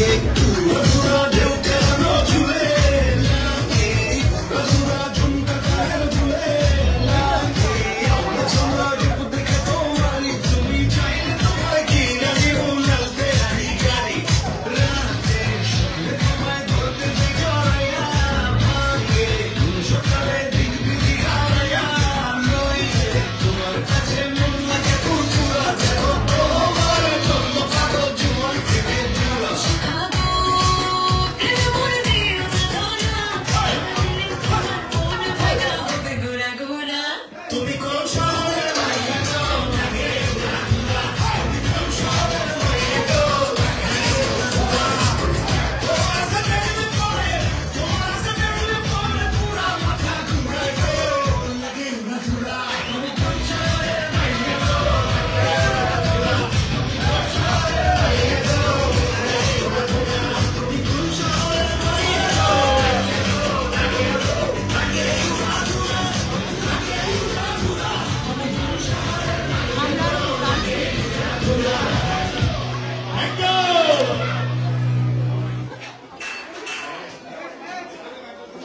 jeito. Tu me controla.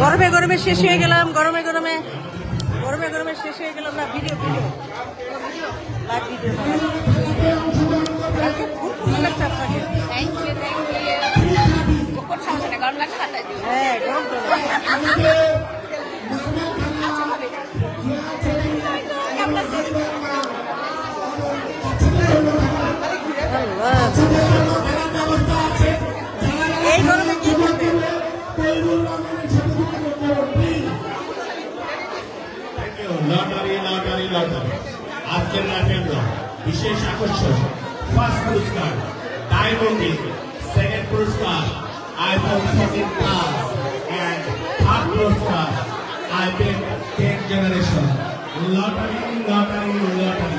গরমে গরমে শেষ হয়ে গেলাম গরমে গরমে গরমে গরমে শেষ হয়ে গেলাম না ভিডিও ভিডিও হ্যাঁ ভিডিও আজকের রাতের আমরা বিশেষ আকর্ষণ, ফার্স্ট পুরস্কার, ডায়মন্ড সেকেন্ড পুরস্কার iPhone fourteen plus and third পুরস্কার iPad ten generation lottery lottery lottery.